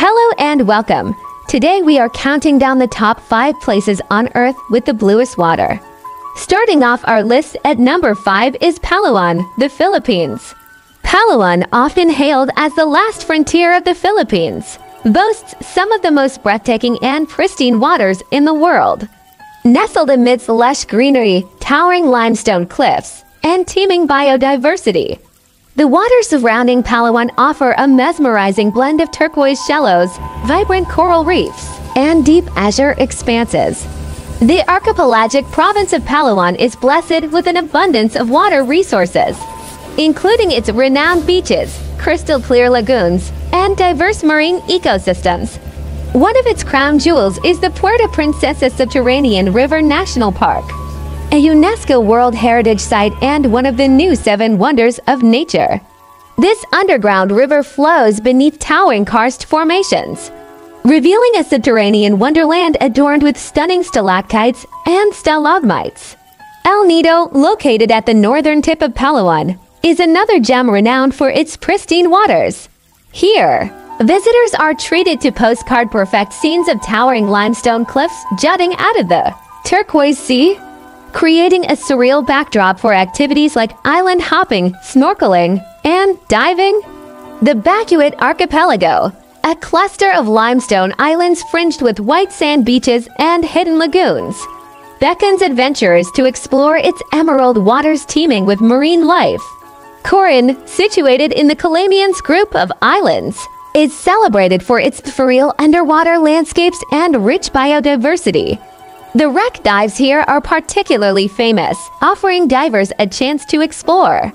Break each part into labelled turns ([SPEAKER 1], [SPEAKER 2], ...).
[SPEAKER 1] Hello and welcome. Today we are counting down the top five places on Earth with the bluest water. Starting off our list at number five is Palawan, the Philippines. Palawan, often hailed as the last frontier of the Philippines, boasts some of the most breathtaking and pristine waters in the world. Nestled amidst lush greenery, towering limestone cliffs, and teeming biodiversity, the waters surrounding Palawan offer a mesmerizing blend of turquoise shallows, vibrant coral reefs, and deep azure expanses. The archipelagic province of Palawan is blessed with an abundance of water resources, including its renowned beaches, crystal clear lagoons, and diverse marine ecosystems. One of its crown jewels is the Puerto Princesa Subterranean River National Park, a UNESCO World Heritage Site and one of the new seven wonders of nature. This underground river flows beneath towering karst formations, revealing a subterranean wonderland adorned with stunning stalactites and stalagmites. El Nido, located at the northern tip of Palawan, is another gem renowned for its pristine waters. Here, visitors are treated to postcard perfect scenes of towering limestone cliffs jutting out of the turquoise sea creating a surreal backdrop for activities like island hopping, snorkeling, and diving. The Bacuit Archipelago, a cluster of limestone islands fringed with white sand beaches and hidden lagoons, beckons adventurers to explore its emerald waters teeming with marine life. Coron, situated in the Calamians group of islands, is celebrated for its surreal underwater landscapes and rich biodiversity. The wreck dives here are particularly famous, offering divers a chance to explore.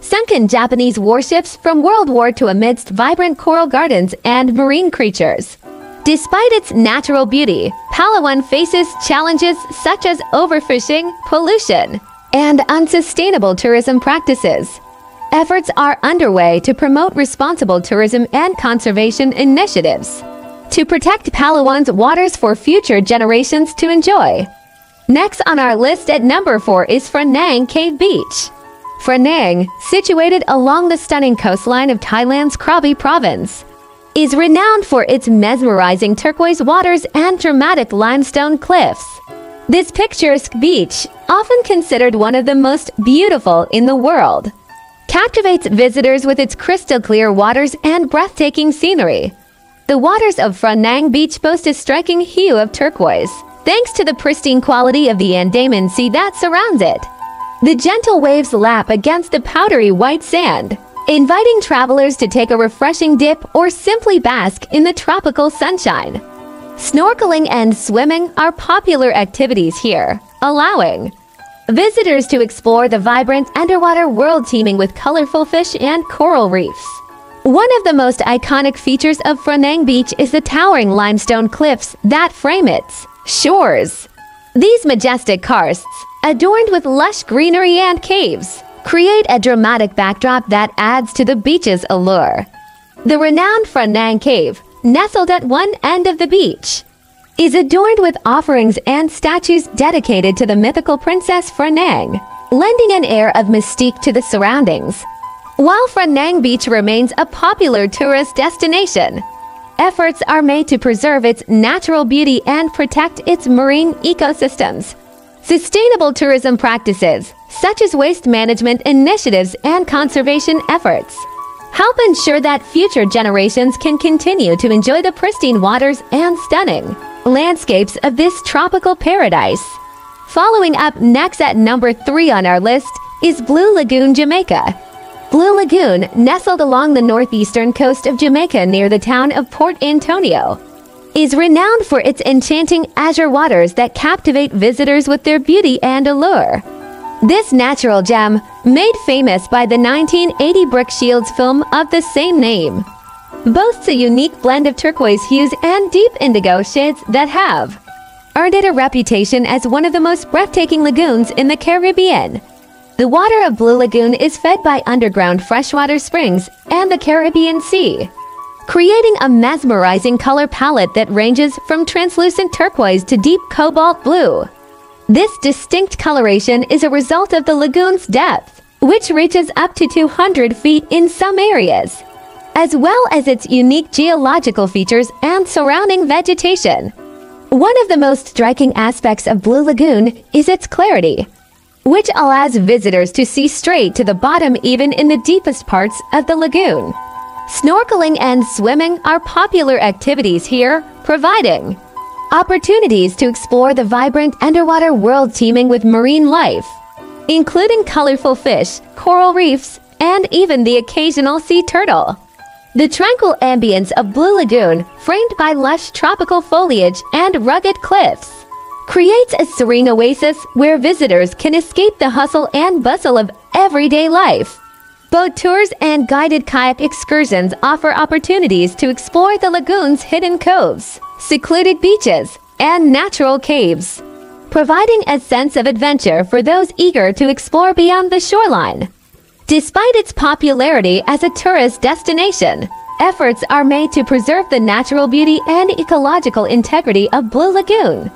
[SPEAKER 1] Sunken Japanese warships from World War II amidst vibrant coral gardens and marine creatures. Despite its natural beauty, Palawan faces challenges such as overfishing, pollution, and unsustainable tourism practices. Efforts are underway to promote responsible tourism and conservation initiatives to protect Palawan's waters for future generations to enjoy. Next on our list at number 4 is Phra Nang Cave Beach. Phra Nang, situated along the stunning coastline of Thailand's Krabi province, is renowned for its mesmerizing turquoise waters and dramatic limestone cliffs. This picturesque beach, often considered one of the most beautiful in the world, captivates visitors with its crystal clear waters and breathtaking scenery. The waters of Phra Nang Beach boast a striking hue of turquoise, thanks to the pristine quality of the Andaman Sea that surrounds it. The gentle waves lap against the powdery white sand, inviting travelers to take a refreshing dip or simply bask in the tropical sunshine. Snorkeling and swimming are popular activities here, allowing visitors to explore the vibrant underwater world teeming with colorful fish and coral reefs. One of the most iconic features of Phra Nang Beach is the towering limestone cliffs that frame its shores. These majestic karsts, adorned with lush greenery and caves, create a dramatic backdrop that adds to the beach's allure. The renowned Phra Nang Cave, nestled at one end of the beach, is adorned with offerings and statues dedicated to the mythical princess Phra Nang, lending an air of mystique to the surroundings. While Phra Nang Beach remains a popular tourist destination, efforts are made to preserve its natural beauty and protect its marine ecosystems. Sustainable tourism practices, such as waste management initiatives and conservation efforts, help ensure that future generations can continue to enjoy the pristine waters and stunning landscapes of this tropical paradise. Following up next at number 3 on our list is Blue Lagoon, Jamaica. Blue Lagoon, nestled along the northeastern coast of Jamaica near the town of Port Antonio, is renowned for its enchanting azure waters that captivate visitors with their beauty and allure. This natural gem, made famous by the 1980 Brooke Shields film of the same name, boasts a unique blend of turquoise hues and deep indigo shades that have earned it a reputation as one of the most breathtaking lagoons in the Caribbean. The water of Blue Lagoon is fed by underground freshwater springs and the Caribbean Sea, creating a mesmerizing color palette that ranges from translucent turquoise to deep cobalt blue. This distinct coloration is a result of the lagoon's depth, which reaches up to 200 feet in some areas. as well as its unique geological features and surrounding vegetation. One of the most striking aspects of Blue Lagoon is its clarity, which allows visitors to see straight to the bottom even in the deepest parts of the lagoon. Snorkeling and swimming are popular activities here, providing opportunities to explore the vibrant underwater world teeming with marine life, including colorful fish, coral reefs, and even the occasional sea turtle. The tranquil ambience of Blue Lagoon, framed by lush tropical foliage and rugged cliffs, creates a serene oasis where visitors can escape the hustle and bustle of everyday life. Boat tours and guided kayak excursions offer opportunities to explore the lagoon's hidden coves, secluded beaches, and natural caves, providing a sense of adventure for those eager to explore beyond the shoreline. Despite its popularity as a tourist destination, efforts are made to preserve the natural beauty and ecological integrity of Blue Lagoon.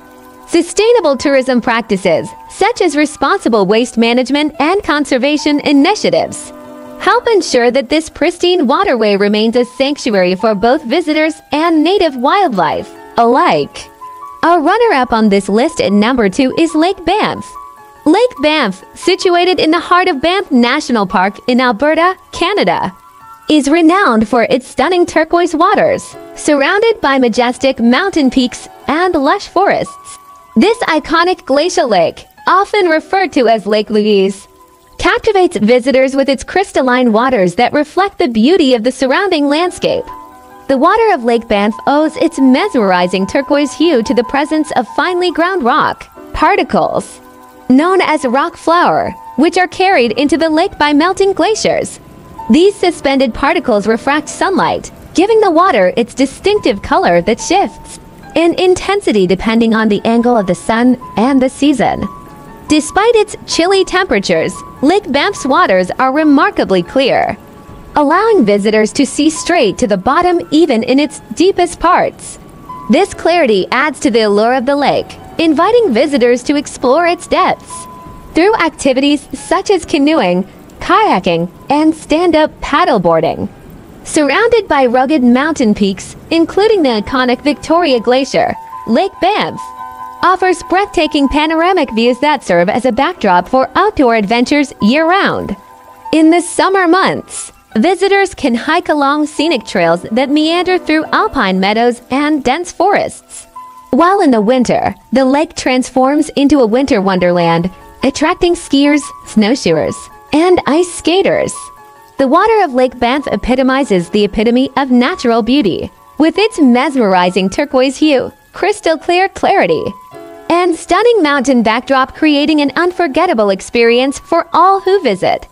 [SPEAKER 1] Sustainable tourism practices, such as responsible waste management and conservation initiatives, help ensure that this pristine waterway remains a sanctuary for both visitors and native wildlife alike. A runner-up on this list at number 2 is Lake Banff. Lake Banff, situated in the heart of Banff National Park in Alberta, Canada, is renowned for its stunning turquoise waters, surrounded by majestic mountain peaks and lush forests. This iconic glacial lake, often referred to as Lake Louise, captivates visitors with its crystalline waters that reflect the beauty of the surrounding landscape. The water of Lake Banff owes its mesmerizing turquoise hue to the presence of finely ground rock particles, known as rock flour, which are carried into the lake by melting glaciers. These suspended particles refract sunlight, giving the water its distinctive color that shifts in intensity depending on the angle of the sun and the season. Despite its chilly temperatures, Lake Banff's waters are remarkably clear, allowing visitors to see straight to the bottom even in its deepest parts. This clarity adds to the allure of the lake, inviting visitors to explore its depths. Through activities such as canoeing, kayaking, and stand-up paddleboarding. Surrounded by rugged mountain peaks, including the iconic Victoria Glacier, Lake Banff offers breathtaking panoramic views that serve as a backdrop for outdoor adventures year-round. In the summer months, visitors can hike along scenic trails that meander through alpine meadows and dense forests. While in the winter, the lake transforms into a winter wonderland, attracting skiers, snowshoers, and ice skaters. The water of Lake Banff epitomizes the epitome of natural beauty, with its mesmerizing turquoise hue, crystal clear clarity, and stunning mountain backdrop creating an unforgettable experience for all who visit.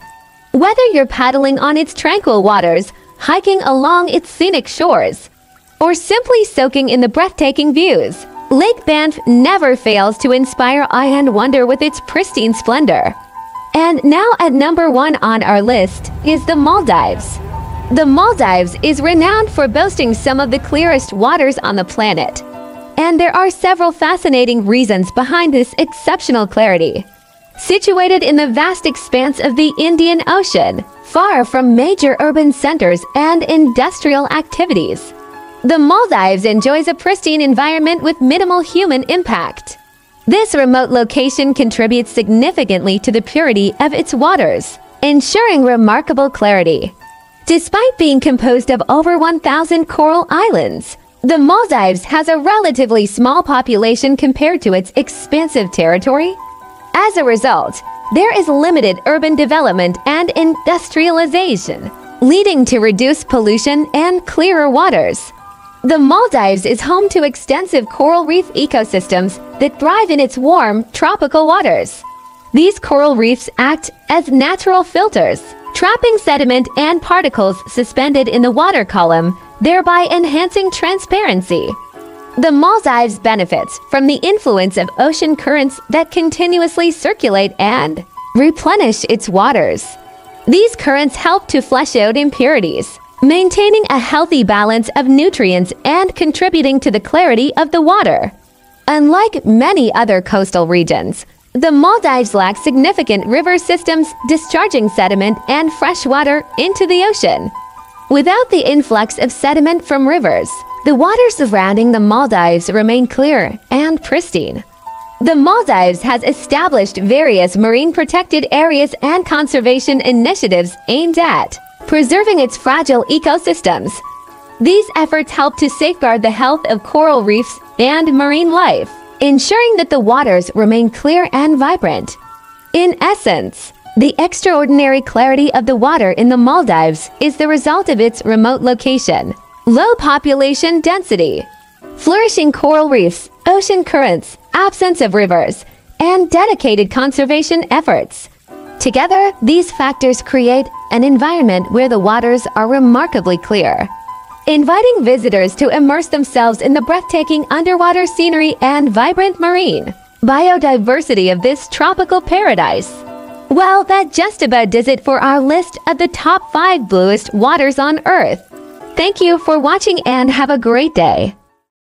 [SPEAKER 1] Whether you're paddling on its tranquil waters, hiking along its scenic shores, or simply soaking in the breathtaking views, Lake Banff never fails to inspire eye and wonder with its pristine splendor. And now at number one on our list is the Maldives. The Maldives is renowned for boasting some of the clearest waters on the planet. And there are several fascinating reasons behind this exceptional clarity. Situated in the vast expanse of the Indian Ocean, far from major urban centers and industrial activities, the Maldives enjoys a pristine environment with minimal human impact. This remote location contributes significantly to the purity of its waters, ensuring remarkable clarity. Despite being composed of over 1,000 coral islands, the Maldives has a relatively small population compared to its expansive territory. As a result, there is limited urban development and industrialization, leading to reduced pollution and clearer waters. The Maldives is home to extensive coral reef ecosystems that thrive in its warm, tropical waters. These coral reefs act as natural filters, trapping sediment and particles suspended in the water column thereby enhancing transparency. The Maldives benefits from the influence of ocean currents that continuously circulate and replenish its waters. These currents help to flush out impurities, maintaining a healthy balance of nutrients and contributing to the clarity of the water. Unlike many other coastal regions, the Maldives lack significant river systems discharging sediment and fresh water into the ocean. Without the influx of sediment from rivers, the waters surrounding the Maldives remain clear and pristine. The Maldives has established various marine protected areas and conservation initiatives aimed at preserving its fragile ecosystems. These efforts help to safeguard the health of coral reefs and marine life, ensuring that the waters remain clear and vibrant. In essence, the extraordinary clarity of the water in the Maldives is the result of its remote location, low population density, flourishing coral reefs, ocean currents, absence of rivers, and dedicated conservation efforts. Together, these factors create an environment where the waters are remarkably clear, inviting visitors to immerse themselves in the breathtaking underwater scenery and vibrant marine biodiversity of this tropical paradise. Well, that just about does it for our list of the top 5 bluest waters on Earth. Thank you for watching and have a great day.